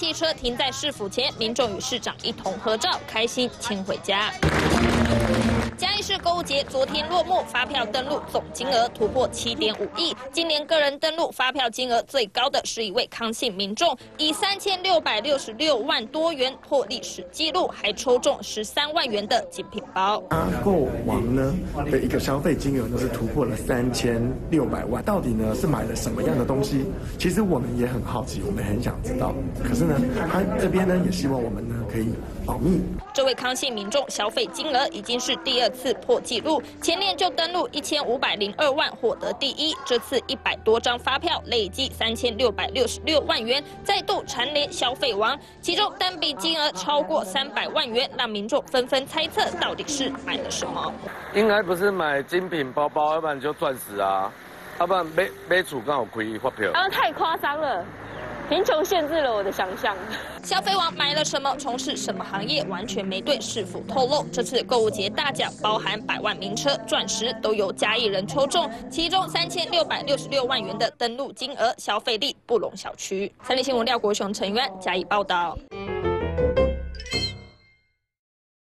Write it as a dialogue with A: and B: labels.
A: 汽车停在市府前，民众与市长一同合照，开心牵回家。节昨天落幕，发票登录总金额突破七点五亿。今年个人登录发票金额最高的是一位康姓民众，以三千六百六十六万多元破历史纪录，还抽中十三万元的精品包。
B: 阿购王呢的一个消费金额呢是突破了三千六百万，到底呢是买了什么样的东西？其实我们也很好奇，我们很想知道。可是呢，他这边呢也希望我们呢可以保密。
A: 这位康姓民众消费金额已经是第二。次破纪录，前年就登录一千五百零二万获得第一，这次一百多张发票累计三千六百六十六万元，再度蝉联消费王。其中单笔金额超过三百万元，让民众纷纷猜测到底是买了什么。
C: 应该不是买精品包包，要不然就钻石啊，要不然买买厝刚好亏发票。
D: 啊，太夸张了。贫穷限制了我的想象。
A: 消费王买了什么？从事什么行业？完全没对是否透露。这次购物节大奖包含百万名车、钻石，都由嘉义人抽中。其中三千六百六十六万元的登录金额，消费力不容小觑。三立新闻廖国雄、陈渊嘉义报道。